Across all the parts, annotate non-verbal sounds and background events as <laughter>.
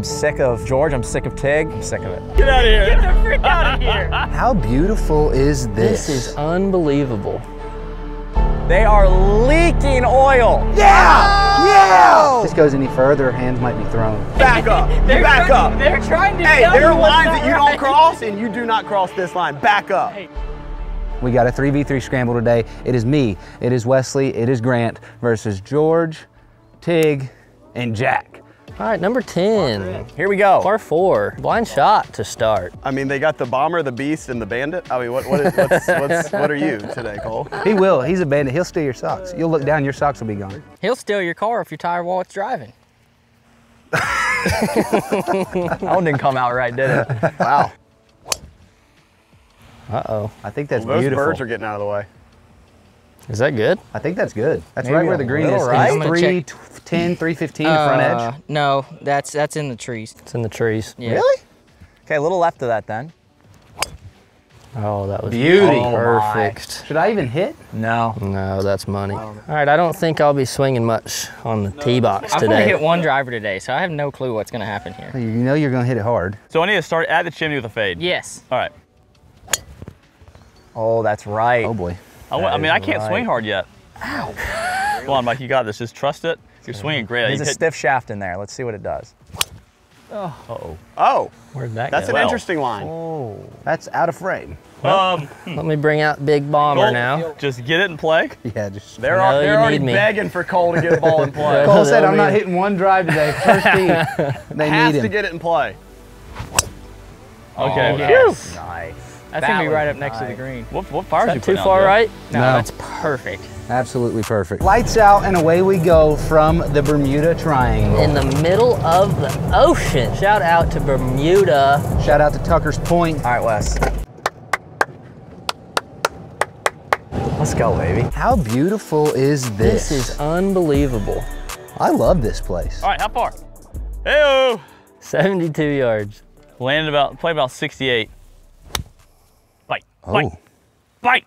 I'm sick of George. I'm sick of Tig. I'm sick of it. Get out of here. Get the freak out of here. <laughs> How beautiful is this? This is unbelievable. They are leaking oil. yeah! Yeah! If this goes any further, hands might be thrown. Back up. <laughs> They're back trying, up. They're trying to Hey, there are lines that you right. don't cross, and you do not cross this line. Back up. We got a 3v3 scramble today. It is me, it is Wesley, it is Grant versus George, Tig, and Jack. All right, number 10. Here we go. Par four. Blind shot to start. I mean, they got the bomber, the beast, and the bandit. I mean, what what is what's, <laughs> what's, what are you today, Cole? He will, he's a bandit, he'll steal your socks. You'll look down, your socks will be gone. He'll steal your car if you're tired while it's driving. <laughs> That one didn't come out right, did it? Wow, Uh-oh. I think that's those beautiful. birds are getting out of the way. Is that good? I think that's good. That's Maybe right where the green is. right. It's I'm gonna 310, 315 front Uh, edge. No, that's that's in the trees. It's in the trees. Yeah. Really? Okay, a little left of that then. Oh, that was Beauty. Oh, perfect. Should I even hit? No. No, that's money. All right, I don't think I'll be swinging much on the tee box today. I've only today. hit one driver today, so I have no clue what's gonna happen here. You know you're gonna hit it hard. So I need to start at the chimney with a fade. Yes. All right. Oh, that's right. Oh boy. I, wa- I mean, I can't swing hard yet. Ow. Come on, Mike, you got this. Just trust it. You're swinging great. There's You a hit- stiff shaft in there. Let's see what it does. Uh-oh. Oh, Where'd that that's go? an Well. interesting line. Oh. That's out of frame. Um, Let me bring out Big Bomber Cole, now. Just get it and play. Yeah, just. They're, I al- they're already need me. begging for Cole to get a ball in play. <laughs> Cole said, That'll I'm not be- hitting one drive today. First <laughs> tee. They Has need to get it in play. Okay. yes. Nice. That's That gonna be right up next to the green. What, what fires Is you that too putting out, far right? No, No. that's perfect. Absolutely perfect. Lights out and away we go from the Bermuda Triangle. In the middle of the ocean. Shout out to Bermuda. Shout out to Tucker's Point. All right, Wes. Let's go, baby. How beautiful is this? This is unbelievable. I love this place. All right, how far? Hey, 72 yards. Landed about, played about 68. Bite, Oh. bite, bite.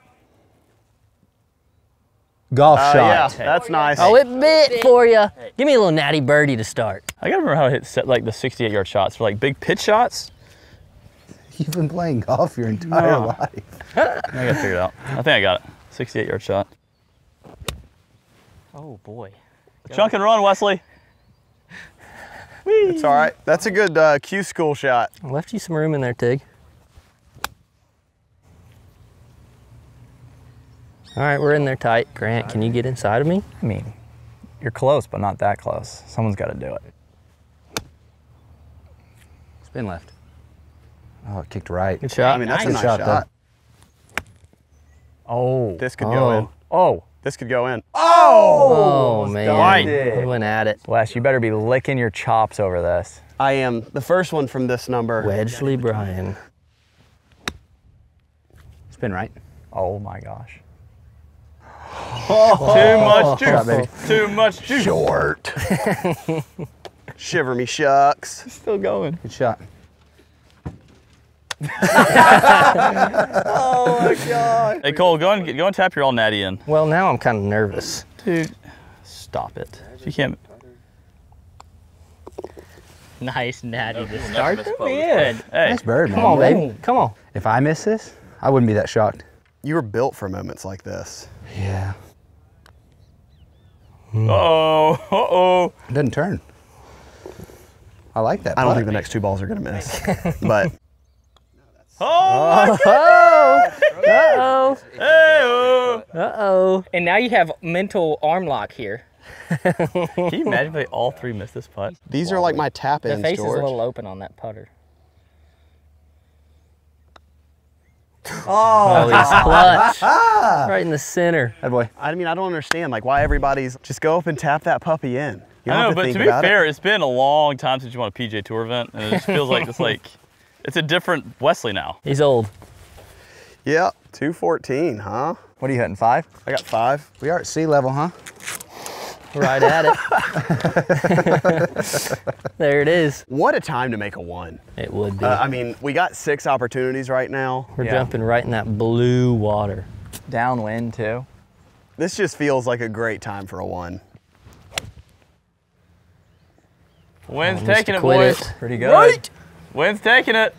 Golf Uh, yeah, that's nice. Oh, it bit for you. Give me a little natty birdie to start. I gotta remember how to hit set like the 68 yard shots for like big pitch shots. <laughs> You've been playing golf your entire No. life. <laughs> I gotta figure it out. I think I got it. 68 yard shot. Oh boy. Chunk and run, Wesley. It's all right. That's a good uh, Q school shot. I left you some room in there, Tig. All right, we're in there tight. Grant, can you get inside of me? I mean, you're close, but not that close. Someone's got to do it. Spin left. Oh, it kicked right. Good shot. I mean, that's a nice shot, shot. Oh. This could go in. Oh. oh. This could go in. oh, Oh, man. Right. He went at it. Wes, you better be licking your chops over this. I am the first one from this number. Wedgley Bryan. Spin right. Oh my gosh. Oh. Too much oh, juice. shot. Too much juice. Short. <laughs> Shiver me shucks. Still going. Good shot. <laughs> Oh my god. Hey Cole, go and go and tap your all natty in. Well, now I'm kind of nervous. Dude, stop it. You can't. Nice natty oh, to start the in. Hey, Nice bird, man. Come on, baby. Come on. If I miss this, I wouldn't be that shocked. You were built for moments like this. Yeah. Hmm. uh-oh, uh-oh. It doesn't turn. I like that. I don't putt. think the next two balls are gonna miss. <laughs> but Oh, Uh-oh. hey, Uh-oh. And now you have mental arm lock here. Can you imagine if they all three miss this putt? these are like my tap ins. The ins, face is a little open on that putter. Oh, he's <laughs> clutch. right in the center. That boy. I mean, I don't understand like why everybody's just go up and tap that puppy in. You don't I know, have to but think to be fair, it. it's been a long time since you won a PGA Tour event, and it just feels like it's like <laughs> it's a different Wesley now. He's old. Yeah, 214, huh? What are you hitting, five? I got five. We are at sea level, huh? Right at it. <laughs> there it is. What a time to make a one. It would be. Uh, I mean, we got six opportunities right now. We're yeah. jumping right in that blue water. Downwind, too. This just feels like a great time for a one. Wind's Mr. taking it, Quit boys. It. Pretty good. Right. Wind's taking it.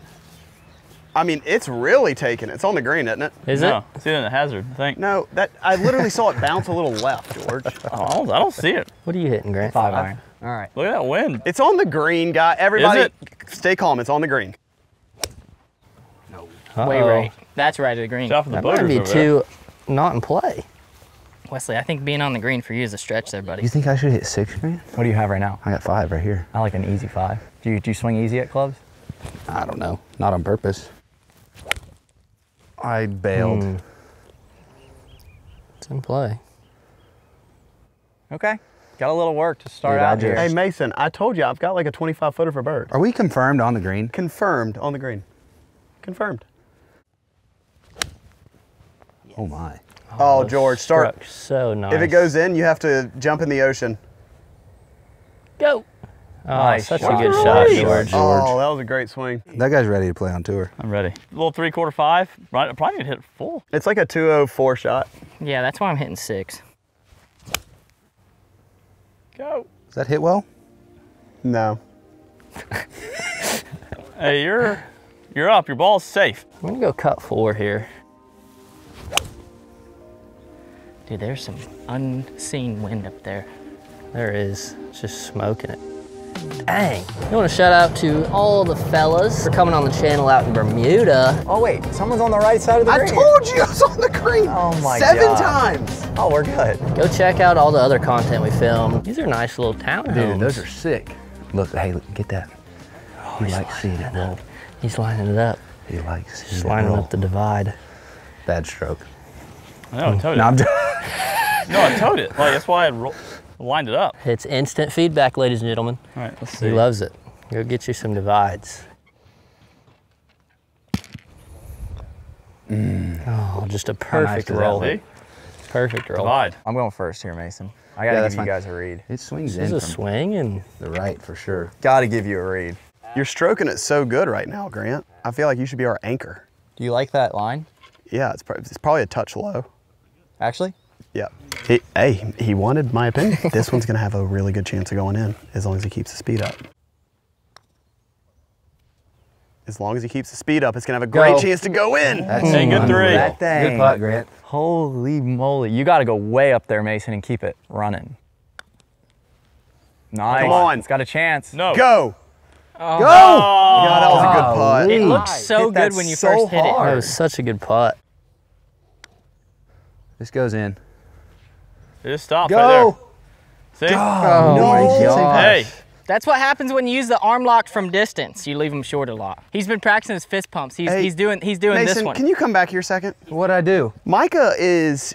I mean, it's really taken. It's on the green, isn't it? Is no, it? it's in the hazard. I think. No, that I literally saw it bounce a little left, George. <laughs> Oh, I don't, I don't see it. What are you hitting, Grant? Five iron. All right. Look at that wind. It's on the green, guy. Everybody, it? stay calm. It's on the green. No. Way Uh-oh. right. That's right of the green. Shot from the That might boogers be over there. not in play. Wesley, I think being on the green for you is a stretch there, buddy. You think I should hit six, Grant? What do you have right now? I got five right here. I like an easy five. Do you, do you swing easy at clubs? I don't know. Not on purpose. I bailed. Hmm. It's in play. Okay. Got a little work to start Dude, out here. Hey Mason, I told you I've got like a 25 footer for bird. Are we confirmed on the green? Confirmed on the green. Confirmed. Oh my. Oh, George, start. Struck so nice. If it goes in, you have to jump in the ocean. Go. Oh, Nice such shot. a good shot, Great. George. Oh, that was a great swing. That guy's ready to play on tour. I'm ready. A little three quarter five. Right, I probably need to hit full. It's like a 204 shot. Yeah, that's why I'm hitting six. Go. Does that hit well? No. <laughs> Hey, you're you're up. Your ball's safe. I'm gonna go cut four here. Dude, there's some unseen wind up there. There is. It's just smoking it. Dang. I want to shout out to all the fellas for coming on the channel out in Bermuda. Oh wait, someone's on the right side of the I green. told you I was on the green. Oh my Seven God. times. Oh, we're good. Go check out all the other content we filmed. These are nice little townhomes. Dude, those are sick. Look, hey, look, get that. Oh, he likes seeing it roll. He's lining it up. He likes seeing Just it lining roll. up the divide. Bad stroke. No, I towed No, it. I'm <laughs> No, I towed it. Like that's why I ro- lined it up. It's instant feedback, ladies and gentlemen. All right, let's see. He loves it. Go get you some divides. Mm. Oh, just a perfect is that, roll. See? Perfect roll. Divide. I'm going first here, Mason. I gotta Yeah, give you fine. guys a read. it swings This in is a swing and the right for sure. Gotta give you a read. You're stroking it so good right now, Grant. I feel like you should be our anchor. Do you like that line? Yeah, it's, prob- it's probably a touch low. Actually? Yeah. He, hey, he wanted my opinion. <laughs> this one's going to have a really good chance of going in as long as he keeps the speed up. As long as he keeps the speed up, it's going to have a great Go. chance to go in. That's Hey, good three. That thing. Good putt, Grant. Holy moly. You gotta go way up there, Mason, and keep it running. Nice. Come on. It's got a chance. No. Go. Oh, Go. Oh. Yeah, that was a good putt. It looked so good when you so first hit it. hard. that was such a good putt. This goes in. Just stop Go. right there. See? Oh no. my gosh. Hey, That's what happens when you use the arm lock from distance. You leave him short a lot. He's been practicing his fist pumps. He's, Hey, he's doing he's doing this Mason, one. can you come back here a second? What'd I do? Micah is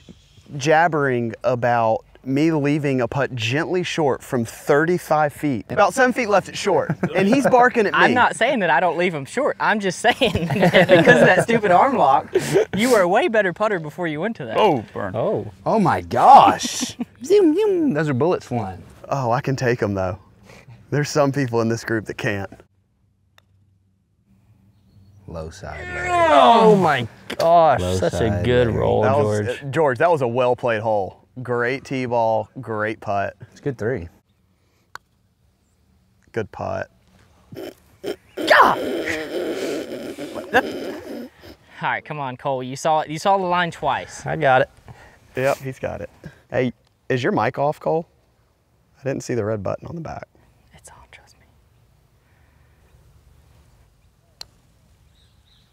jabbering about me leaving a putt gently short from 35 feet. About seven feet left it short. <laughs> And he's barking at me. I'm not saying that I don't leave him short. I'm just saying <laughs> that because of that stupid arm lock, you were a way better putter before you went to that. oh, burn. Oh, Oh my gosh. <laughs> zoom, zoom. Those are bullets flying. Oh, I can take them though. There's some people in this group that can't. Low side. oh my gosh. Low Such a good baby. roll, That George. was, George, that was a well played hole. Great tee ball, great putt, It's a good three. good putt. All right, come on, Cole. You saw you saw the line twice. I got it. Yep, he's got it. Hey, is your mic off, Cole? I didn't see the red button on the back. It's on, trust me.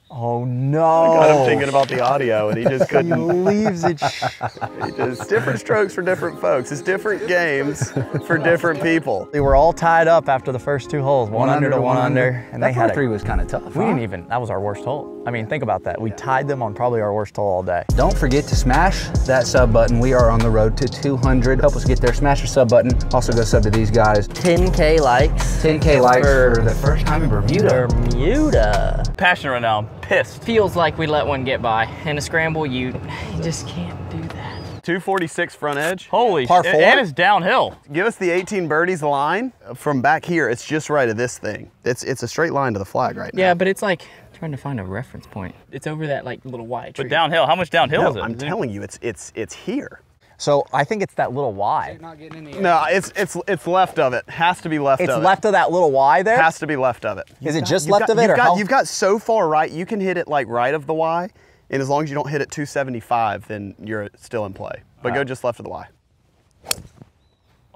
Oh no! I Got no. him thinking about the audio, and he just He couldn't. he leaves it. <laughs> He just different strokes for different folks. It's different games for different people. They were all tied up after the first two holes, one, under to one under, and that they had three a, was kind of tough. We huh? didn't even. That was our worst hole. I mean, think about that. We tied them on probably our worst hole all day. Don't forget to smash that sub button. We are on the road to 200. Help us get there. Smash the sub button. Also go sub to these guys. 10K likes. 10K likes for the first time in Bermuda. Bermuda. Passion right now. I'm pissed. Feels like we let one get by. In a scramble, you, you just can't do that. 246 front edge. Holy Par four? And it's downhill. Give us the 18 birdies line from back here. It's just right of this thing. It's it's a straight line to the flag right now. Yeah, but it's like trying to find a reference point. It's over that like little white tree. But downhill. How much downhill No, is it? I'm Is it- telling you, it's it's it's here. So I think it's that little Y. Not getting in the No, it's it's it's left of it. Has to be left of it. It's of left of that little Y there. Has to be left of it. Is it just You've left got- of it, you've or got, how? you've got so far right. You can hit it like right of the Y, and as long as you don't hit it 275, then you're still in play. But go just left of the Y.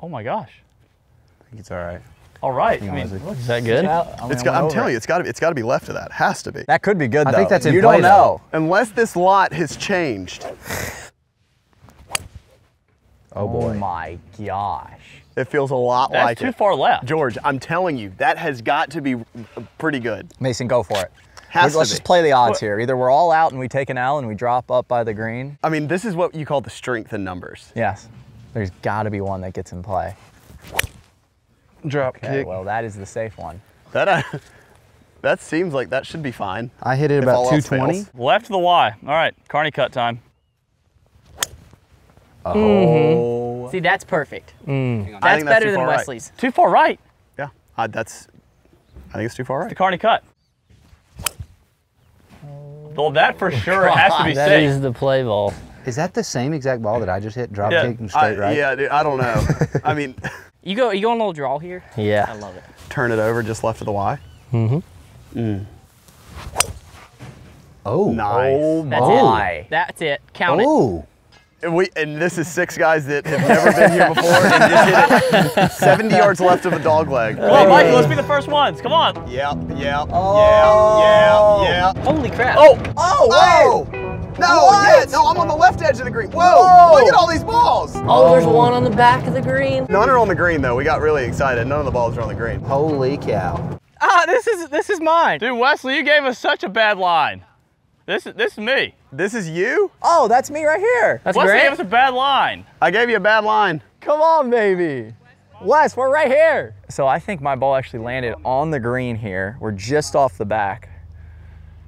Oh my gosh. I think it's all right. All right. I mean, is that good? I mean, got, I'm telling you, uh, it's got to be it's got to be left of that. Has to be. That could be good I though. think that's in You play, don't know. Unless this lot has changed. Oh boy. Oh my gosh. It feels a lot that's like too it. far left. George, I'm telling you, that has got to be pretty good. Mason, go for it. Has Let's to just be. play the odds What- here. Either we're all out and we take an L and we drop up by the green. I mean, this is what you call the strength in numbers. Yes. There's got to be one that gets in play. Drop Okay, well that is the safe one. That uh, <laughs> that seems like that should be fine. I hit it about 220. Left the Y. All right. Carney cut time. Oh. See, that's perfect. I That's that's better than far right. Wesley's. Too far right. Yeah, uh, that's. I think it's too far right. The right. Carney cut. Well, that for sure has to be That safe. is the play ball. Is that the same exact ball that I just hit? Drop Yeah. kick and I, straight right? Yeah, dude, I don't know. <laughs> I mean, <laughs> You go. You go on a little draw here. Yeah. I love it. turn it over just left of the Y. Mm-hmm. Mm. Oh. Nice. Oh That's my. it. That's it. Count it. Oh. And we and this is six guys that have never been here before and just hit it <laughs> 70 yards left of a dog leg. Come on, Michael. Let's be the first ones. Come on. Yep, yep, Oh. yeah, yeah, yeah. Holy crap. Oh, Oh, Oh! No, What? yeah, no, I'm on the left edge of the green. Whoa! Look at all these balls. Oh, there's one on the back of the green. None are on the green though. We got really excited. None of the balls are on the green. Holy cow. Ah, this is this is mine. dude, Wesley, you gave us such a bad line. This is this is me. This is you? Oh, that's me right here. That's Wesley great. gave us a bad line. I gave you a bad line. Come on, baby. Wes, we're right here. So I think my ball actually landed on the green here. We're just off the back.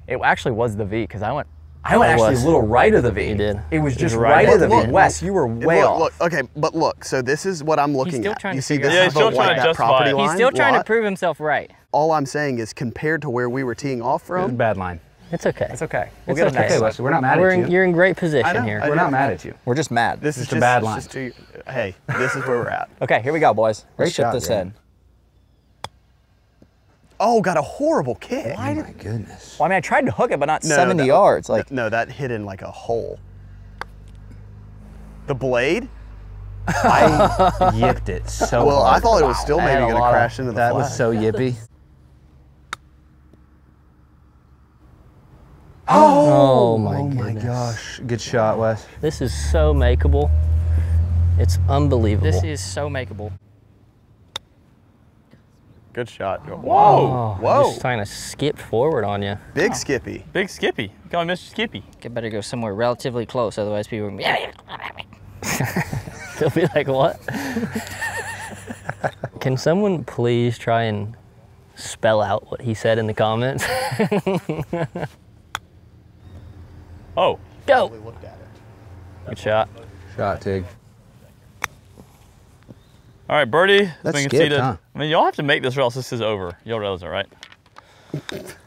It actually was the V because I went. I went actually was. a little right of the V. You did. It was just right right, of the Look, V. look, Wes, you were way look, off. look, okay, but look. So this is what I'm looking still at. You see, figure this out- Yeah, is he's still the, trying like to that justify property line. He's still trying to prove himself right. All I'm saying is compared to where we were teeing off from. It's a bad line. It's okay. It's okay. We'll It's get it okay. next Okay, time. Wesley, we're not mad We're at in, you. you're in great position here. We're not mad at you. We're just mad. This is Just a bad line. too- hey, this is where we're at. <laughs> Okay, here we go, boys. Great Let's ship shot, this Grant. in. Oh, got a horrible kick. Oh my goodness. Well, I mean, I tried to hook it, but not No, 70 that- yards. Like, no, that hit in like a hole. The blade? I <laughs> yipped it so Well, I thought it was still I had maybe going to lot of- crash into the that flag. was so yippy. <laughs> Oh! Oh, oh my Oh my gosh. Good shot, Wes. This is so makeable. It's unbelievable. This is so makeable. Good shot. Whoa. oh, Whoa. Just kind of skipped forward on you. Big Skippy. Big Skippy. Call me Mr. Skippy. I better go somewhere relatively close, otherwise people will be. <laughs> <laughs> They'll be like, what? <laughs> Can someone please try and spell out what he said in the comments? Oh, Go. Looked at it. Good shot. Shot, Tig. all right, Birdie. has That's been skipped, huh? I mean, y'all have to make this or else this is over. Y'all realize that, right?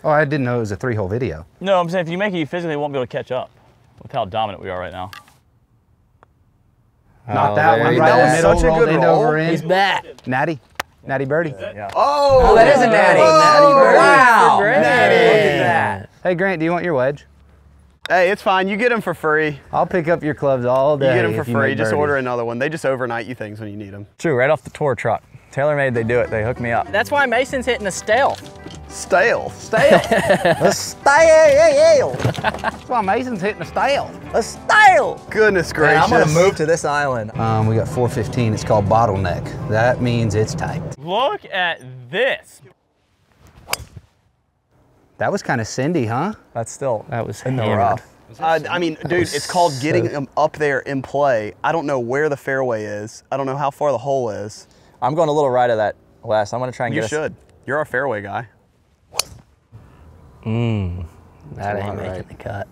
Oh, I didn't know it was a three-hole video. No, I'm saying if you make it, you physically won't be able to catch up with how dominant we are right now. Not Oh, that one, he right in is. the middle, Such a rolled good roll. over in. He's back. Natty. Natty Birdie. Yeah. Oh, that is a natty. Natty Birdie Wow. for Natty. Look at that. Hey, Grant, do you want your wedge? Hey, it's fine. You get them for free. I'll pick up your clubs all day. You get them for free. Just birdies. order another one. They just overnight you things when you need them. True, right off the tour truck. TaylorMade, they do it. They hook me up. That's why Mason's hitting a stale. Stale. Stale. <laughs> a stale. That's why Mason's hitting a style. A stale. Goodness Man, gracious. I'm gonna move to this island. Um, we got 415. It's called bottleneck. That means it's tight. Look at this. That was kind of Cindy, huh? That's still That was in the rough. Uh, I mean, dude, it's called so- getting them up there in play. I don't know where the fairway is. I don't know how far the hole is. I'm going a little right of that, Wes. I'm gonna try and You get You should. You're our fairway guy. Mmm. That ain't lot making right. the cut.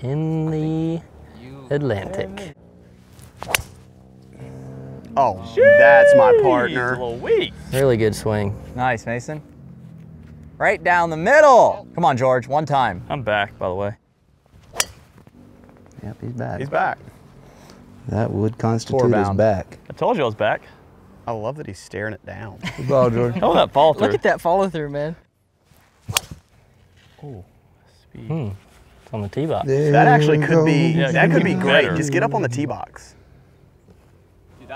In the Atlantic. Oh, that's my Jeez, partner. A little weak. Really good swing. Nice, Mason. Right down the middle. Come on, George. One time. I'm back, by the way. Yep, he's back. He's back. That would constitute his back. I told you I was back. I love that he's staring it down. <laughs> Good ball, George. Oh, that fall through. Look at that follow through, man. Oh, speed. Hmm. It's on the tee box. That actually could be Yeah, that could be even great. Just get up on the tee box.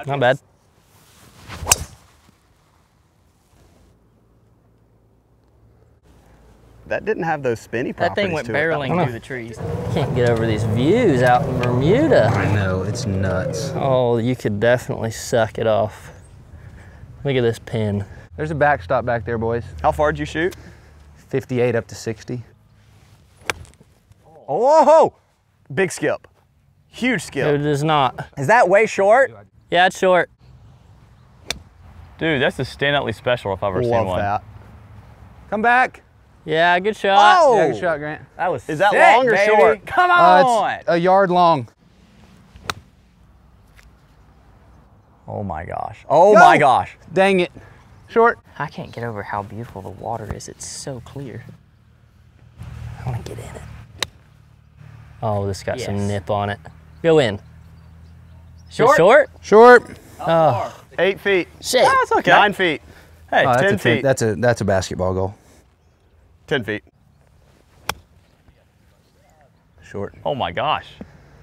Not bad. That didn't have those spinny properties. That thing went to it. Barreling one- through the trees. Can't get over these views out in Bermuda. I know, it's nuts. Oh, you could definitely suck it off. Look at this pin. There's a backstop back there, boys. How far did you shoot? 58 up to 60. Oh, whoa! Big skip. Huge skip. It is not. Is that way short? Yeah, it's short. Dude, that's a standoutly special if I've ever seen Love one. that. Come back. Yeah, good shot. Oh! Yeah, good shot, Grant. That was Is that sick, long or baby. short? Come Uh, on! it's a yard long. oh my gosh. Oh Go! my gosh. Dang it. Short. I can't get over how beautiful the water is. It's so clear. I want to get in it. Oh, this got some nip on it. Go in. Short? Short? Short. Eight feet. shit. That's okay. Nine feet. Hey, Oh, that's ten a ten- feet. That's a that's a basketball goal. Ten feet. Short. oh my gosh.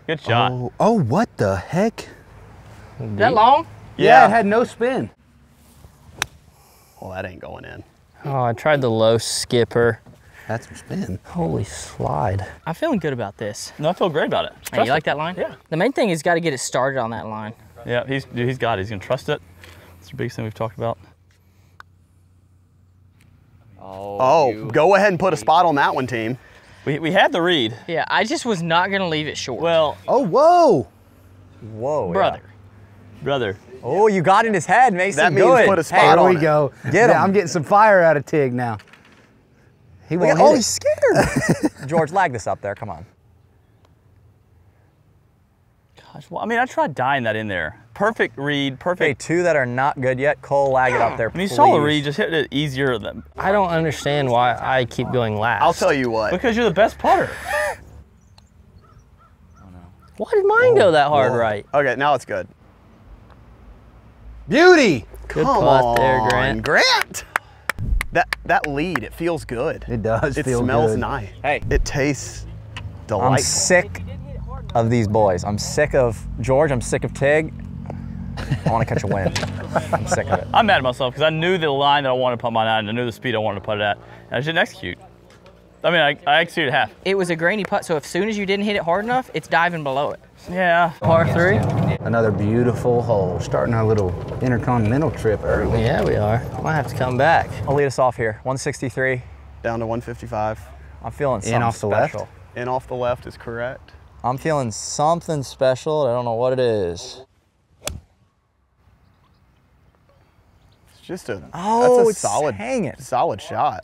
Good shot. Oh, oh, what the heck? Is that long? Yeah, it had no spin. Well, that ain't going in. Oh, I tried the low skipper. That's some spin. Holy slide. I'm feeling good about this. No, I feel great about it. Hey, Trust you like that line? Yeah. The main thing is got to get it started on that line. Yeah, he's dude, he's got it. He's gonna trust it. It's the biggest thing we've talked about. Oh, oh go ahead and put a spot on that one, team. We, we had the read. Yeah, I just was not going to leave it short. Well, Oh, whoa. Whoa. yeah. brother. brother, Oh, you got in his head, Mason. That means Good. put a spot Hey, on There we it. go. Get Yeah, 'em. I'm getting some fire out of Tig now. He Look won't at- oh, hit he's scared. <laughs> George, lag this up there. Come on. gosh, well, I mean, I tried dying that in there. Perfect read, Okay, perfect. two that are not good yet. Cole, lag it up there, I mean, you please. saw the read, just hit it easier than I don't understand why I keep going last. I'll tell you what. because you're the best putter. <laughs> Oh, why did mine go oh, that hard Whoa. right? Okay, now it's good. Beauty. Good Come putt there, on, Grant. Grant. That that lead, it feels good. It does It feel smells good. nice. Hey. It tastes I'm sick of these boys. I'm sick of George. I'm sick of Tig. I want to catch a wind. I'm sick of it. I'm mad at myself because I knew the line that I wanted to put mine at, and I knew the speed I wanted to put it at, and I just didn't execute. I mean, I, I executed half. It was a grainy putt, so as soon as you didn't hit it hard enough, it's diving below it. Yeah. Par three? Another beautiful hole. Starting our little intercontinental trip early. Yeah, we are. I might have to come back. I'll lead us off here. 163. Down to 155. I'm feeling something In off the left? special. In off the left is correct. I'm feeling something special. I don't know what it is. Just a Oh, that's a it's solid it. solid shot.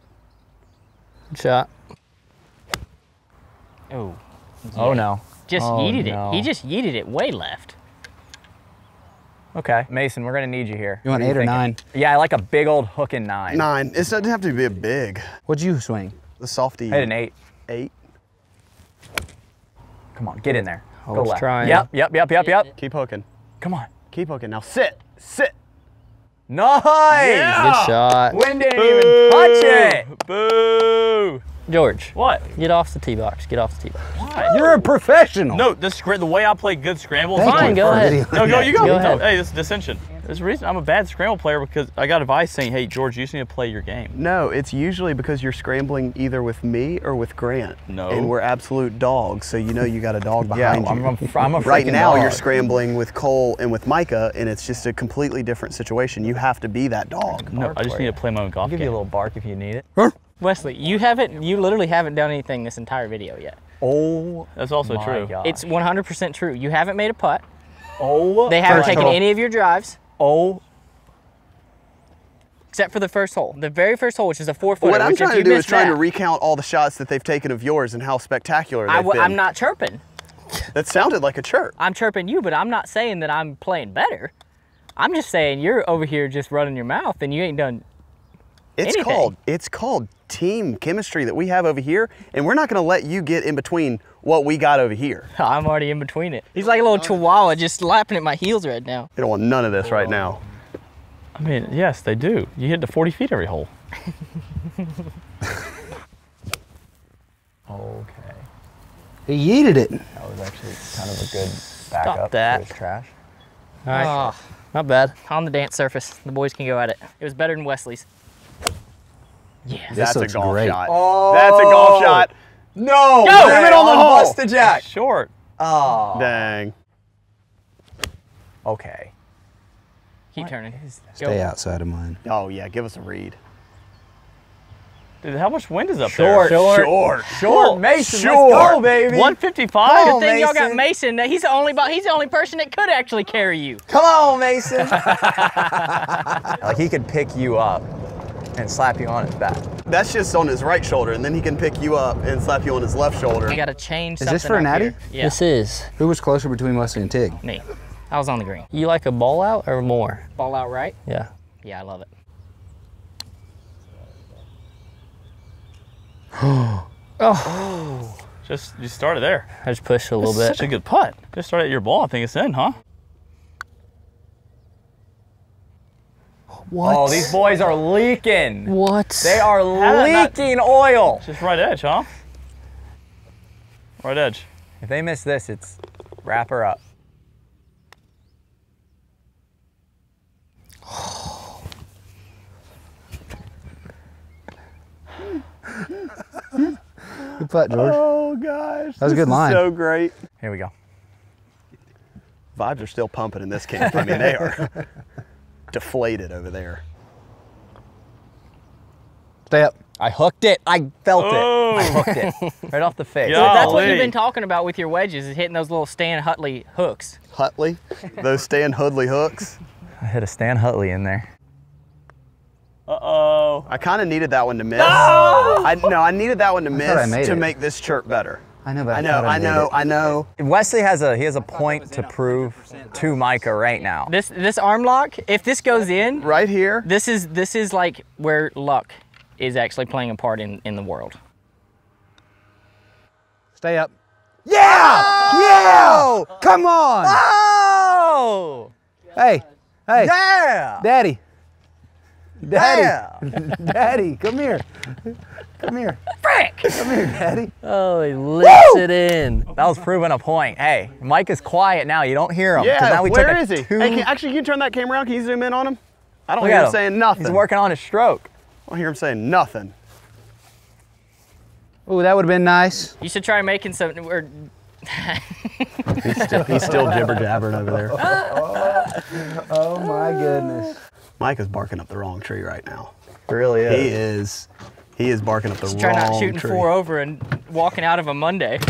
Good shot. Oh. Oh no. Just Oh, yeeted no. it. He just yeeted it way left. Okay, Mason, we're gonna need you here. You want What are eight or thinking? nine? Yeah, I like a big old hook and nine. Nine. It doesn't have to be a big. What'd you swing? The softy. Hit an eight. Eight. Come on, get in there. I Go was left. trying. Yep, yep, yep, yep, yep. Keep hooking. Come on. Keep hooking. Now sit. Sit. Nice. Good shot. Wind didn't even touch it. Boo! George, What? get off the tee box. Get off the tee box. You're a professional. No, the the way I play good scrambles. Thank Fine, you go for ahead. video- No, go. You go. Go No, ahead. hey, this is dissension. There's a reason I'm a bad scramble player because I got advice saying, "Hey, George, you just need to play your game." No, it's usually because you're scrambling either with me or with Grant. No. And we're absolute dogs, so you know you got a dog <laughs> Yeah, behind I'm, you. I'm, a- I'm a right now dog. you're scrambling with Cole and with Micah, and it's just a completely different situation. You have to be that dog. No, I just need you. to play my own golf I'll give game. you a little bark if you need it. Wesley, you haven't, you literally haven't done anything this entire video yet. Oh, That's also my true. God. It's 100% true. You haven't made a putt. oh. They haven't taken hole. any of your drives, Oh, except for the first hole. The very first hole, which is a four footer. What I'm trying to do is trying to recount all the shots that they've taken of yours and how spectacular they've w- been. I'm not chirping. That sounded like a chirp. I'm chirping you, but I'm not saying that I'm playing better. I'm just saying you're over here just running your mouth and you ain't done It's anything. called it's called team chemistry that we have over here, and we're not going to let you get in between what we got over here. <laughs> I'm already in between it. He's like a little chihuahua just lapping at my heels right now. You don't want none of this right now. I mean, yes, they do. You hit the 40 feet every hole. <laughs> Okay. He yeeted it. That was actually kind of a good backup. Stop that. to his trash. All right, Oh, not bad. on the dance surface, the boys can go at it. It was better than Wesley's. Yeah. That's a golf great. shot. Oh. That's a golf shot. No! Go! Put it on the hole. Busted Jack. Short. Oh. Dang. Okay. Keep turning. Stay outside of mine. Oh yeah, give us a read. Dude, how much wind is up Short. there? Short. Short. Mason, Short. let's go, baby. 155? Come Good thing y'all got Mason. Mason. He's the only he's the only person that could actually carry you. Come on, Mason. <laughs> <laughs> like he could pick you up and slap you on his back. That's just on his right shoulder, and then he can pick you up and slap you on his left shoulder. I gotta change Is this for a up natty? Yeah, This is. Who was closer between Wesley and Tig? me. I was on the green. You like a ball out or more? Ball out right. Yeah. Yeah, I love it. <gasps> Oh. oh. Just you started there. I just pushed a little This is bit. Such a good putt. Just started at your ball. I think it's in, huh? What? Oh, these boys are leaking. What? They are How did that- leaking oil. Just right edge, huh? Right edge. If they miss this, it's wrap her up. Good putt, George. Oh gosh, That was a good line. So great. Here we go. Vibes are still pumping in this camp. I mean, they are <laughs> deflated over there. Stay up. I hooked it. I felt Oh. it. I oh. hooked it. <laughs> Right off the face. Yeah. That's what you've been talking about with your wedges is hitting those little Stan Hutley hooks. Hutley, those Stan Hoodley hooks. I hit a Stan Hutley in there. Uh-oh. I kind of needed that one to miss. I no, I needed that one to I miss to it. make this chirp better. I know, but I know, thought I know. I know. Wesley has a he has a point to prove to Micah right now. This this arm lock, if this goes in, Right here. this is this is like where luck is actually playing a part in, in the world. Stay up. Yeah! Oh! Yeah! Oh! Come on! Oh! Hey, hey, Yeah! Daddy. Daddy. Yeah! <laughs> Daddy, come here. Come here. Frick! Come here, Daddy. Oh, he lifts it in. That was proving a point. Hey, Mike is quiet now. You don't hear him. Yeah. now we where took is he? two- Hey, can, actually, can you turn that camera around? Can you zoom in on him? I don't Look hear him him. saying nothing. He's working on his stroke. I don't hear him saying nothing. Ooh, that would have been nice. You should try making some or He's still still jibber jabbering over there. <laughs> Oh my goodness. Mike is barking up the wrong tree right now. It really He is. He is barking up the try wrong not shooting tree. four over and walking out of a Monday. <laughs>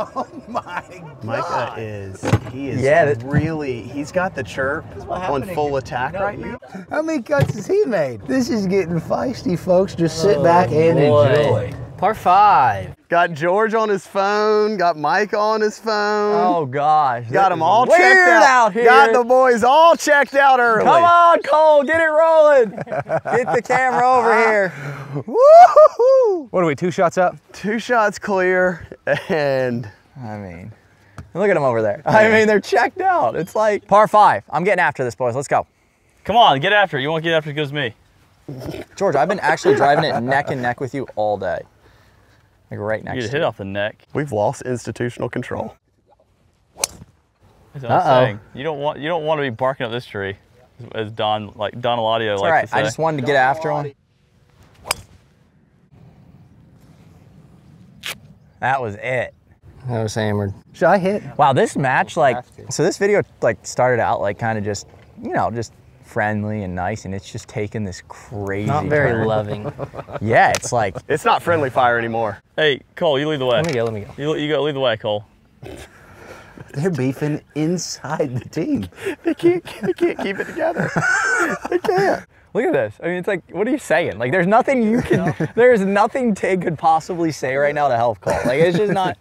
Oh my God. Micah is. He is Yeah, that- really. He's got the chirp on full attack right now. How many cuts has he made? This is getting feisty, folks. Just sit oh, back and boy. enjoy. Par five. Got George on his phone. Got Mike on his phone. Oh gosh. Got them all checked out. out here. Got the boys all checked out early. Come on, Cole, get it rolling. <laughs> get the camera over here. <laughs> Woo-hoo-hoo. What are we, two shots up? Two shots clear, and I mean, look at them over there. I mean, they're checked out. It's like par five. I'm getting after this, boys. Let's go. Come on, get after it. You won't get after it goes me. George, I've been actually driving it neck and neck with you all day. Like right You next get to hit you. off the neck. we've lost institutional control. That's what I'm Uh-oh. saying. You don't want you don't want to be barking up this tree, as Don like Don Eladio It's likes all right. to say. I just wanted to get after one. That was it. I was hammered. Should I hit? Wow, this match, like, so this video, like, started out, like, kind of just, you know, just friendly and nice, and it's just taken this crazy. Not very turn. loving. <laughs> Yeah, it's like, <laughs> It's not friendly fire anymore. Hey, Cole, you lead the way. Let me go, let me go. You, you go lead the way, Cole. They're beefing inside the team. <laughs> They can't, they can't keep it together. they can't. look at this. I mean, it's like, what are you saying? Like, there's nothing you can, there's nothing Tig could possibly say right now to help Cole. Like, it's just not.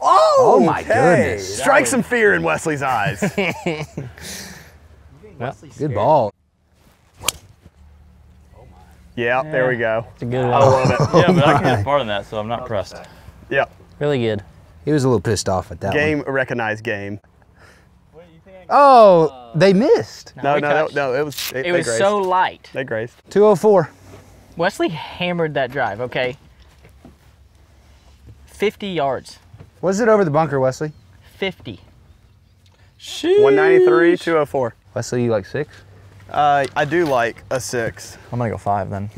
Oh, Oh my goodness. Strike some fear in Wesley's eyes. Good ball. Yeah, there we go. It's a good one. I one. love it. <laughs> Yeah, but I can hit farther than that, so I'm not pressed. Yeah, Really good. He was a little pissed off at that game one. recognized game. Oh, uh, they missed. No, no, no, no. It was. It, It was grazed. so light. They grazed. 204. Wesley hammered that drive, okay? 50 yards. Was it over the bunker, Wesley? 50. 193, 204. Wesley, you like six? Uh, I do like a six. I'm gonna go five then.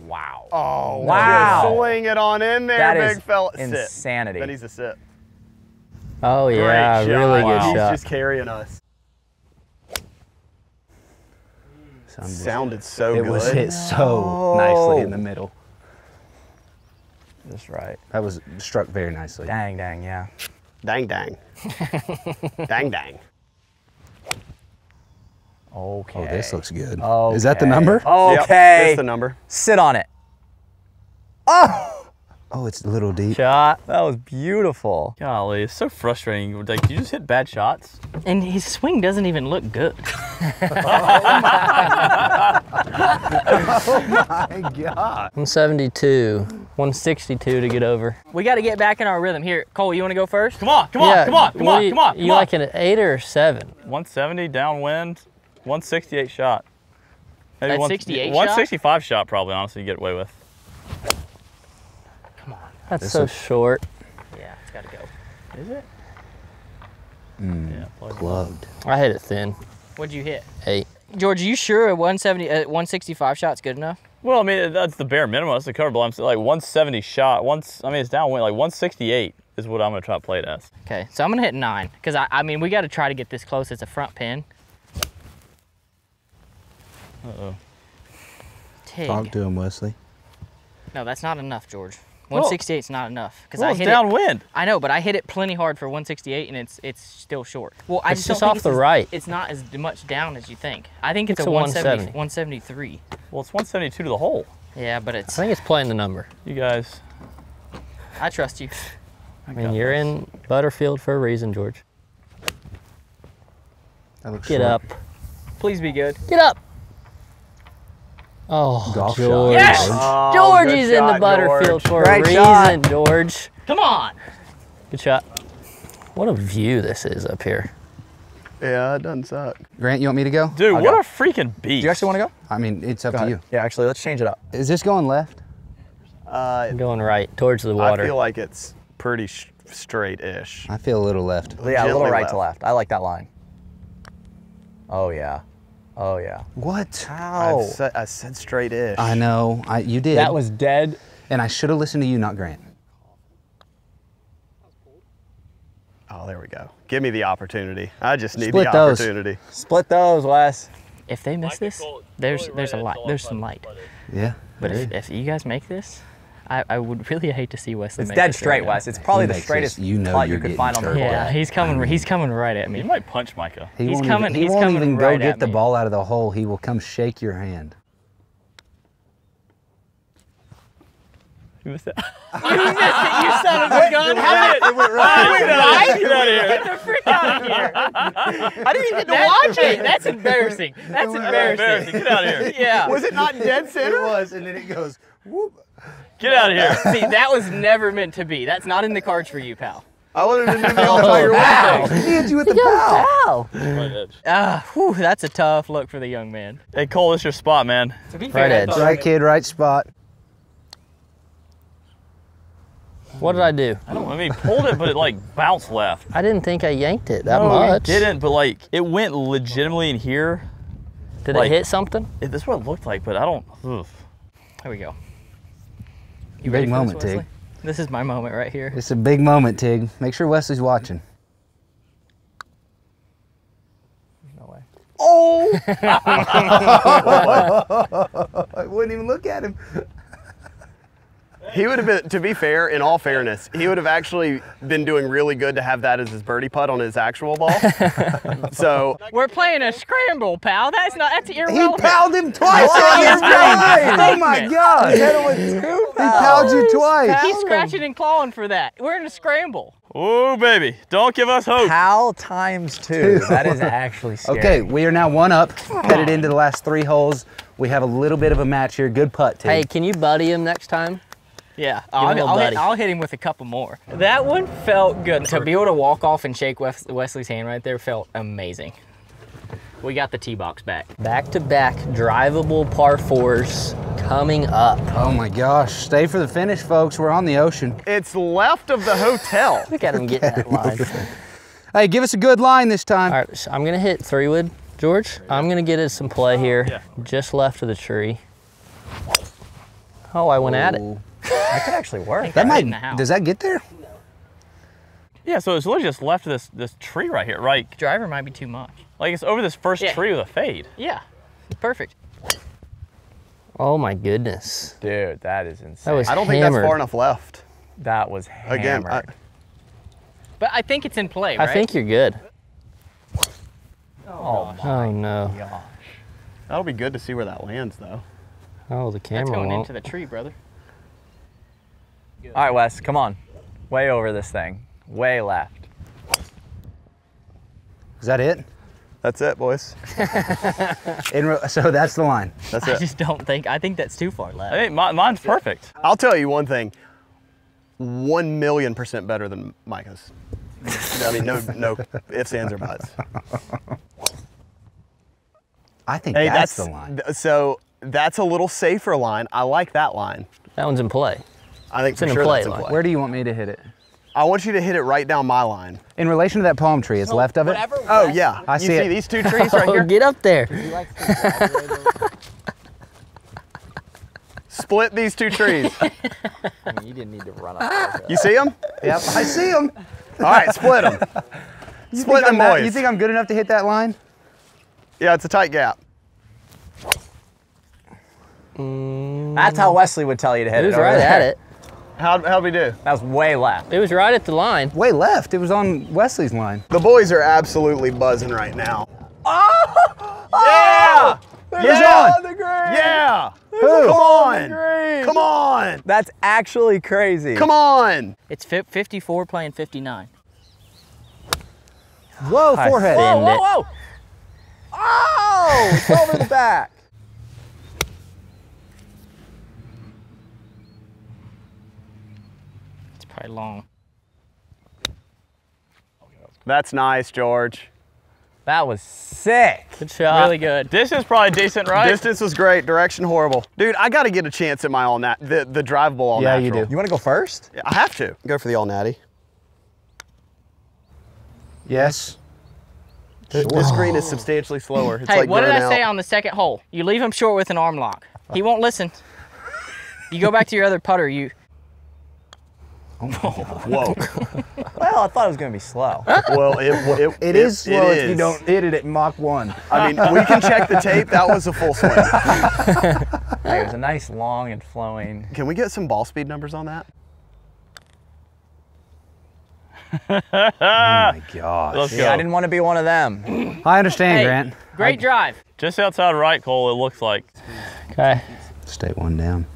Wow. Oh, Wow. Just swing it on in there, That is big fella. Sit. insanity. Then he's a sit. Oh Great yeah, shot. really good He's shot. just carrying us. Sounded- Sounded so it good. was hit so nicely in the middle. Just right. That was struck very nicely. Dang, dang, yeah. Dang, dang. <laughs> dang, dang. Okay. Oh, this looks good. Okay. Is that the number? Yep, Okay. that's the number. Sit on it. Oh, Oh, it's a little deep. Shot. that was beautiful. Golly, it's so frustrating. Like, you just hit bad shots. And his swing doesn't even look good. <laughs> Oh, my God. 172. 162 to get over. We got to get back in our rhythm. Here, Cole, you want to go first? Come on, come on, come on, come what on, you, come on, You come on. like an eight or a seven? 170 downwind, 168 shot. Maybe That one- 68 shot? 165 shot? probably, honestly, you get away with. Come on. That's This so is- short. Yeah, it's got to go. Is it? Mm, Yeah, probably. Plugged. I hit it thin. What'd you hit? Eight. George, are you sure a 170, uh, 165 shot's good enough? Well, I mean, that's the bare minimum. That's the cover blow. I'm like 170 shot. Once, I mean, it's downwind. Like 168 is what I'm gonna try to play it as. Okay, so I'm gonna hit nine because I, I mean we got to try to get this close. It's a front pin. Uh-oh. Tig. Talk to him, Wesley. No, that's not enough, George. 168 is not enough because Well, I it's hit downwind. it. I know, but I hit it plenty hard for 168 and it's it's still short. Well, I It's just, just off the as- right. It's not as much down as you think. I think it's, It's a a 170, 170. 173. Well, it's 172 to the hole. Yeah, but it's. I think it's playing the number. You guys. I trust you. I mean, you're in Butterfield for a reason, George. That looks Get short. up. Please be good. Get up. Oh, Golf. George. Yes! Oh, George good is in the Butterfield George. for Great a shot. reason, George. Come on. Good shot. What a view this is up here. Yeah, it doesn't suck. Grant, you want me to go? Dude, I'll what go. a freaking beast. Do you actually want to go? I mean, it's up Go to ahead. you. Yeah, actually, let's change it up. Is this going left? Uh, I'm going right towards the water. I feel like it's pretty sh- straight-ish. I feel a little left. Yeah, a little Gently right to left. I like that line. Oh yeah. Oh yeah. What? Ow. I said, I said straight-ish. I know. I you did. That was dead. And I should have listened to you, not Grant. Oh, there we go. Give me the opportunity. I just need Split the those. opportunity. Split those, Wes. If they miss this, there's there's a light. There's some light. Yeah. But if, if you guys make this, I, I would really hate to see Wesley. It's make dead this straight, right now. Wes. It's probably He the straightest you know putt you could getting find on the turtle. course. Yeah, he's coming. He's coming right at me. He might punch Micah. He He's won't coming- Even, he he's won't coming even go at get the me. ball out of the hole. He will come shake your hand. <laughs> You missed it. you son of a gun! How did it went right? Get out of here. Get the frick out of here! I didn't even get to watch it. That's embarrassing. That's Embarrassing. embarrassing. Get out of here. Yeah. Was it not dead center? It was, and then it goes. Whoop. Get out of here. <laughs> See, that was never meant to be. That's not in the cards for you, pal. I wanted to do <laughs> the entire Wow. way. He hit you with the bow. Right edge. Ah, whew, that's a tough look for the young man. Hey, Cole, this your spot, man. To be Right edge. Right kid, right spot. What did I do? I don't. I mean, pulled it, but it like <laughs> bounced left. I didn't think I yanked it that no, much. You didn't, but like it went legitimately in here. Did like- it hit something? It, that's what it looked like, but I don't. Ugh. Here we go. Big ready for moment, Wesley? Tig. This is my moment right here. It's a big moment, Tig. Make sure Wesley's watching. There's no way. Oh! <laughs> I wouldn't even look at him. He would have been, to be fair, in all fairness, he would have actually been doing really good to have that as his birdie putt on his actual ball. <laughs> so We're playing a scramble, pal. That's not. That's He irrelevant. palled him twice on his game. Oh my God. He Hit it with two palled you twice. He's scratching and clawing for that. We're in a scramble. Oh, baby. Don't give us hope. Pal times two. That is actually scary. Okay, we are now one up, headed into the last three holes. We have a little bit of a match here. Good putt, Tig. Hey, can you buddy him next time? Yeah, I'll, I'll hit. I'll hit him with a couple more. That one felt good. To be able to walk off and shake Wes- Wesley's hand right there felt amazing. We got the tee box back. Back to back drivable par fours coming up. Oh my gosh, stay for the finish, folks. We're on the ocean. It's left of the hotel. <laughs> Look at him get that line. <laughs> Hey, give us a good line this time. All right, so I'm gonna hit three wood, George. I'm gonna get it some play here, Yeah. just left of the tree. Oh, I went at it. That could actually work. That Right might, in the house. does that get there? Yeah, so it's literally just left this this tree right here, right? Driver might be too much. Like it's over this first Yeah. tree with a fade. Yeah, perfect. Oh my goodness. Dude, that is insane. That was I don't think that's far enough left. That was hammered. Again, I- But I think it's in play, right? I think you're good. Oh, oh my Oh no. gosh. That'll be good to see where that lands, though. Oh, the that's camera going won't. into the tree, brother. All right, Wes, come on. Way over this thing. Way left. Is that it? That's it, boys. In re- so that's the line. That's I just don't think. I think that's too far left. I think mi- mine's perfect. I'll tell you one thing. One million percent better than Micah's. I mean, no, no ifs, ands, or buts. I think Hey, that's, that's, the line. th- So that's a little safer line. I like that line. That one's in play. I think It's for in a sure play that's in line. play. Where do you want me to hit it? I want you to hit it right down my line. In relation to that palm tree, it's left of it. Oh yeah, I you see see these two trees right <laughs> Oh, here? get up there. <laughs> Split these two trees. <laughs> You didn't need to run up. Ah. You see them? Yep, I see them. All right, split them. split them, boys. You think I'm good enough to hit that line? yeah, it's a tight gap. Mm. That's how Wesley would tell you to hit It it. was over right there. at it. How how'd we do? That was way left. It was right at the line. Way left. It was on Wesley's line. The boys are absolutely buzzing right now. <laughs> Oh! Yeah! Yeah! Yeah! the green! Yeah! Who? Come on! green! Come on! That's actually crazy. Come on! It's 54 playing 59. Whoa, forehead. Whoa, Bend whoa, it. whoa! Oh! It's over the back. It's long. That's nice, George. That was sick. Good shot. really good. This is probably decent, right? Distance was great, direction horrible. Dude, I got to get a chance at my all nat the the drivable all Yeah, you do. You want to go first? I have to go for the all natty. Yes. Sure. This green is substantially slower. It's Hey, like what did I going say on the second hole? You leave him short with an arm lock. He won't listen. You go back to your other putter. You Oh Whoa. <laughs> Well, I thought it was going to be slow. well, it, it, It is slow if you don't hit it at Mach 1. I mean, we can check the tape. That was a full <laughs> swing. It was a nice, long, and flowing. Can we get some ball speed numbers on that? <laughs> Oh my gosh. Let's Yeah, go. I didn't want to be one of them. I understand, hey, Grant. great drive. Just outside right, Cole, it looks like. Okay. Stay one down.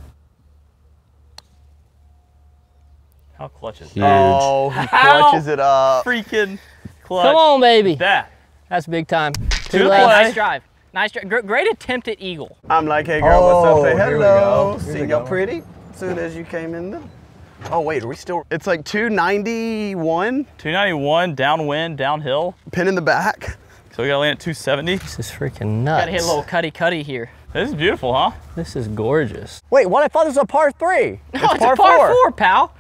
How clutch is Huge. Oh, he clutches it up. Freaking clutch. Come on, baby. That. That's big time. To Two left. play. Nice drive. Nice drive. Gr- great attempt at eagle. I'm like, hey girl, what's Oh, up? Hey, hello. go. See y'all go. pretty? Soon as you came in the. Oh wait, are we still? It's like 291. 291, downwind, downhill. Pin in the back. So we gotta land at 270. This is freaking nuts. Gotta hit a little cutty cutty here. This is beautiful, huh? This is gorgeous. Wait, what? I thought this was a par three. <laughs> Oh, no, it's, par a par four. four, pal.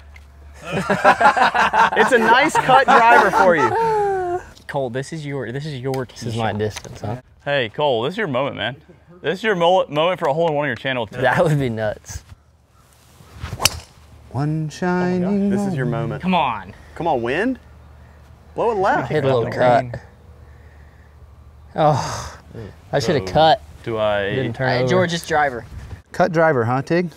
<laughs> It's a nice cut driver for you. Cole, this is your this is your This is my distance, huh? Hey, Cole, this is your moment, man. This is your mo- moment for a hole in one on your channel. <laughs> That would be nuts. One shining. Oh this is your moment. Come on. Come on, wind. Blow it left. Hit a little cut. green. Oh, I should have cut. Do I? Didn't turn Hey, over. George's driver. Cut driver, huh, Tig?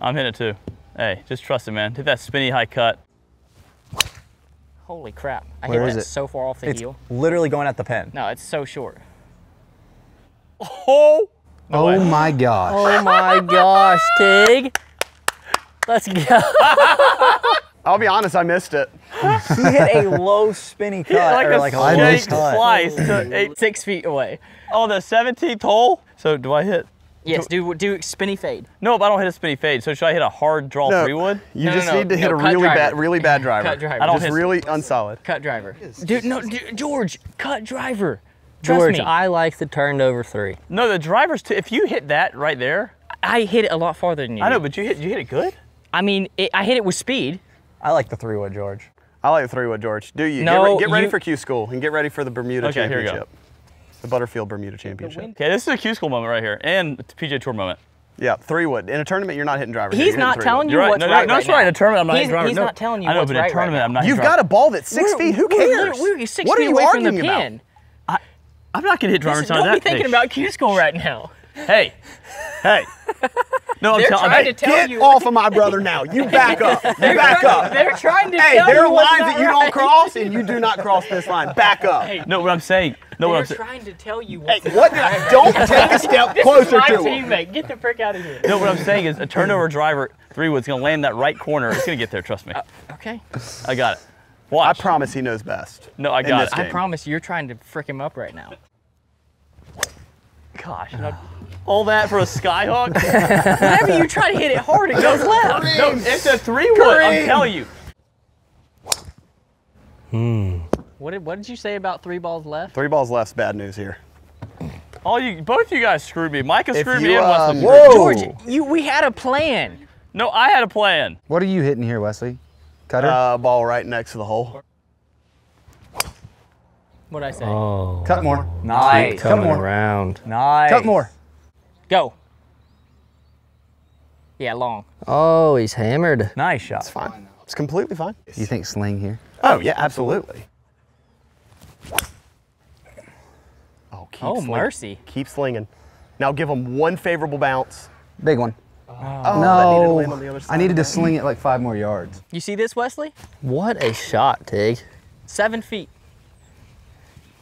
I'm hitting it too. Hey, just trust it, man. Hit that spinny high cut. Holy crap. I Where hit is that it? so far off the It's heel. literally going at the pin. No, it's so short. Oh! oh way. my gosh. Oh my gosh, Tig. Let's go. <laughs> I'll be honest, I missed it. He hit a low spinny <laughs> cut like or a like a I low straight missed it. cut. slice to eight. Six feet away. Oh, the 17th hole. So do I hit? Yes, do do spinny fade. No, but I don't hit a spinny fade. So should I hit a hard draw No, three wood? You No, no, just no, need to hit no, a really driver. bad, really bad driver. Cut driver. I don't Just hit- really unsolid. Cut driver. Dude, no, dude, George, cut driver. Trust George, me. I like the turned over three. No, the driver's. T- if you hit that right there, I hit it a lot farther than you. I know, but you hit you hit it good. I mean, it, I hit it with speed. I like the three wood, George. I like the three wood, George. Do you? No, get, re- get ready you- for Q school and get ready for the Bermuda Okay, here we go. Championship. The Butterfield Bermuda Championship. Okay, this is a Q school moment right here, and the PGA Tour moment. Yeah, three wood. In a tournament, you're not hitting drivers. He's not telling you You're right. what's No, right. no, right it's right. now. In a tournament, I'm not he's, hitting drivers. He's No, not telling you I know, what's but in a right right tournament. I'm not. You've got a ball that's 6 We're- feet. Who cares? We're, we're six what are you away from the arguing about? pin. I'm not gonna hit drivers Don't on be that. thinking about Q school right now. Hey, hey. No, I'm They're telling. trying Hey, to tell Get you. off of my brother now. You back up. <laughs> You back trying, up. They're trying to Hey, tell there are lines that you right. don't cross, and you do not cross this line. Back up. Hey, no, what I'm saying. No, what I'm They're saying. trying to tell you what's what? <laughs> Don't take a step <laughs> This closer is my to him. teammate. Get the frick out of here. No, what I'm saying is a turnover driver three wood's gonna land that right corner. It's gonna get there. Trust me. Uh, okay. I got it. Watch. I promise he knows best. No, I got this it. I promise you're trying to frick him up right now. Gosh, not- all that for a skyhook? <laughs> Whenever you try to hit it hard, it goes left. no, it's a three wood. I'm telling you. Hmm. What did, what did you say about three balls left? Three balls left's bad news here. All you, both you guys screwed me. Micah screwed you, me and Wesley um, screwed me. Whoa! George, you, we had a plan. No, I had a plan. What are you hitting here, Wesley? Cutter? Uh, ball right next to the hole. What'd I say? Oh, Cut more. Nice. Cut coming more. around. Nice. Cut more. Go. Yeah, long. Oh, he's hammered. Nice shot. It's fine. It's completely fine. You think sling here? Oh yeah, absolutely. Oh, keep Oh, slinging. mercy. Keep slinging. Now give him one favorable bounce. Big one. Oh, oh. that needed to land on the no. other I needed to sling it like five more yards. You see this, Wesley? What a shot, Tig. Seven feet.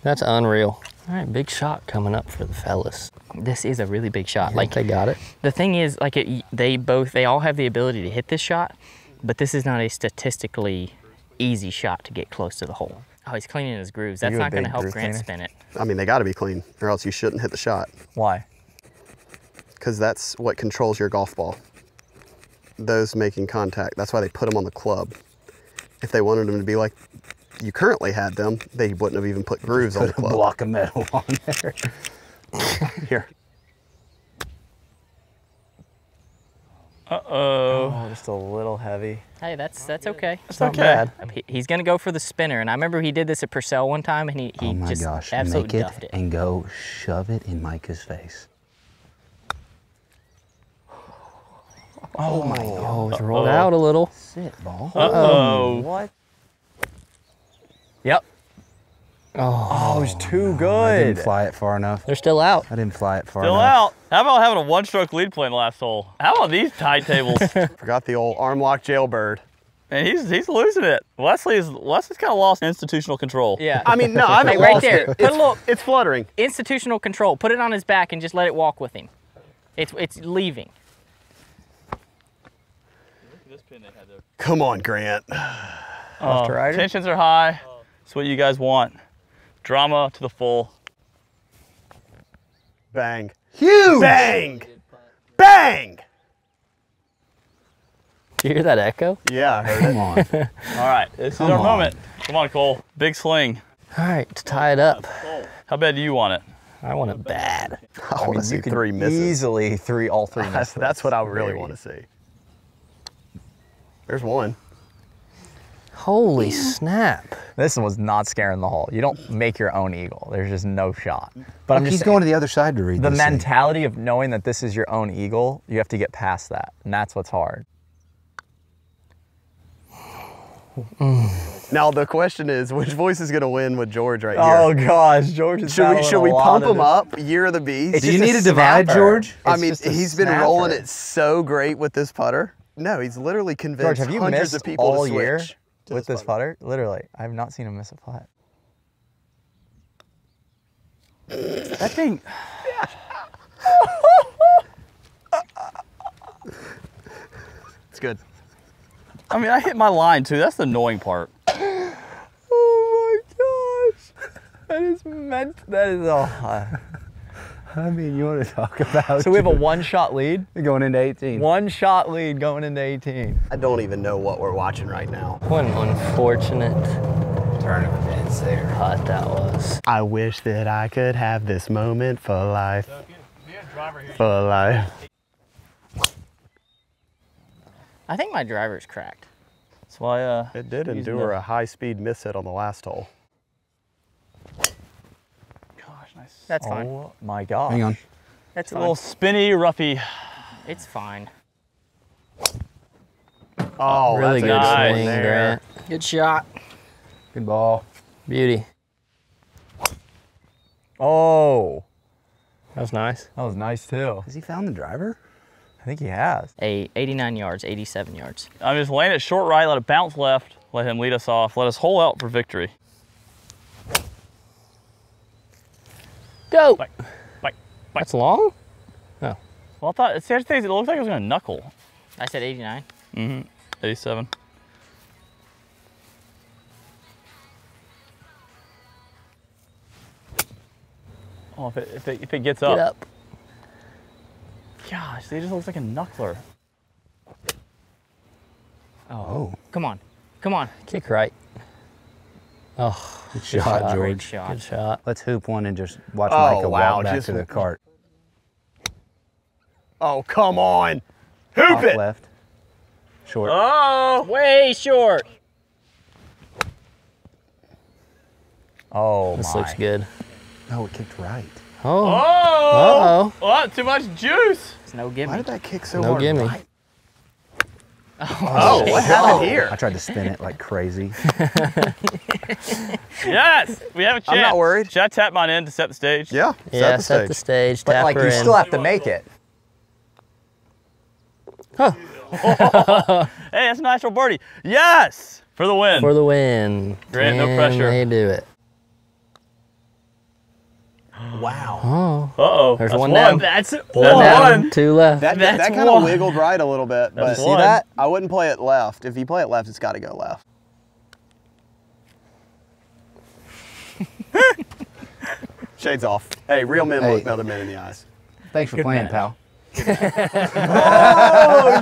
That's unreal. All right, big shot coming up for the fellas. This is a really big shot. Like Like they got it. the thing is, like it, they both, they all have the ability to hit this shot, but this is not a statistically easy shot to get close to the hole. Oh, he's cleaning his grooves. That's not going to help Grant cleaner? spin it. I mean, they got to be clean, or else you shouldn't hit the shot, Why? because that's what controls your golf ball. Those making contact. That's why they put them on the club. If they wanted them to be like you currently had them, they wouldn't have even put grooves on the Put a club. block of metal <laughs> on there. <laughs> Here. Uh oh. Oh, just a little heavy. Hey, that's that's okay. It's okay. He- He's going to go for the spinner, and I remember he did this at Purcell one time, and he, he Oh my just gosh. absolutely Make it, duffed it. and go shove it in Micah's face. Oh my Oh, it's rolled out a little. Sit, ball. Uh oh. What? Yep. Oh, Oh, it was too I good. I didn't fly it far enough. they're still out. I didn't fly it far enough. Still out. How about having a one-stroke lead play in the last hole? How about these tight <laughs> tables? Forgot the old arm lock jailbird. and he's he's losing it. Wesley is Wesley's kind of lost institutional control. Yeah. I mean, no, <laughs> I haven't right there. it. Put a It's, little- it's fluttering. Institutional control. Put it on his back and just let it walk with him. It's it's leaving. Come on, Grant. Oh, to rider? tensions are high. It's what you guys want. Drama to the full. Bang. Huge! Bang! Bang! Did you hear that echo? Yeah, I heard it. Come on. <laughs> All right, this is our on. moment. Come on, Cole. Big swing. All right, to tie it up. How bad do you want it? I want it bad. I want to see you three misses. Easily three, all three <laughs> That's, misses. that's what I really want to see. There's one. Holy snap. This one was not scaring the hole. You don't make your own eagle. There's just no shot. But I'm Look, just he's saying, going to the other side to read the this thing. mentality of knowing that this is your own eagle, you have to get past that. And that's what's hard. Now the question is, which voice is going to win with George right Oh here? Oh gosh, George is should we battling should we pump him up? Year of the Beast. It's Do you need a to divide, snapper. George? I It's mean, just a he's been rolling it so great with this putter. No, he's literally convinced George, have you hundreds missed of people all to year switch to with this putter? Literally, I have not seen him miss a putt. That thing. It's good. I mean, I hit my line too. That's the annoying part. <gasps> Oh my gosh. That is meant. That is oh, all. I mean, you want to talk about so we have a one shot lead. going into 18. One shot lead going into 18. I don't even know what we're watching right now. What an unfortunate turn of events there. putt that was. I wish that I could have this moment for life. For life. I think my driver's cracked. That's why. Uh, It did endure the- a high-speed miss hit on the last hole. Gosh, nice. That's fine. Oh my god. Hang on. That's a fine. little spinny, roughy. It's fine. Oh, really that's good nice. swing, there. Grant. Good shot. Good ball. Beauty. Oh, That was nice. that was nice too. Has he found the driver? I think he has. A 89 yards, 87 yards. I'm just laying it short right, let it bounce left, let him lead us off, let us hole out for victory. Go. Bite, bite, bite. That's long? No. Well, I thought, it's the thing, it looked like it was gonna knuckle. I said 89. Mm-hmm. 87. Oh, if it, if it, if it gets up. Get up. Gosh, he just looks like a knuckler. Oh. Come on. Come on. Kick right. Oh, good shot, shot, George. Shot. Good shot. Let's hoop one and just watch Oh, Micah wow, walk back just- to the cart. Oh, come on. Hoop Off it. left. Short. Oh! Way short. Oh This my. looks good. Oh, it kicked right. Oh. Oh! Uh-oh. Oh, too much juice! It's no gimme. Why did that kick so No hard? gimme. right? Oh, oh, what happened oh. here? I tried to spin it like crazy. <laughs> Yes! We have a chance. I'm not worried. Should I tap mine in to set the stage? Yeah, Yeah, set the set stage. the stage. But tap like her you in. still have to make it. Huh. <laughs> hey, that's a natural birdie. Yes! For the win. for the win. Grant, no Can pressure. They do it. Wow. Oh. Uh-oh. There's that's one down. That's One one. down, two left. That, That's that kind of wiggled right a little bit, but That's see that? I wouldn't play it left. If you play it left, it's got to go left. <laughs> Shades off. Hey, real men Hey. look other men in the eyes. Thanks for playing, pal. <laughs> Oh,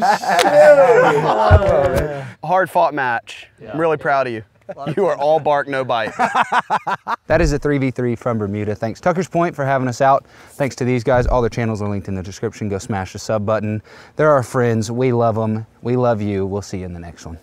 oh, Hard fought match. I'm really proud of you. <laughs> You are all bark, no bite. <laughs> That is a 3v3 from Bermuda. Thanks Tucker's Point for having us out. Thanks to these guys. All their channels are linked in the description. Go smash the sub button. They're our friends. We love them. We love you. We'll see you in the next one.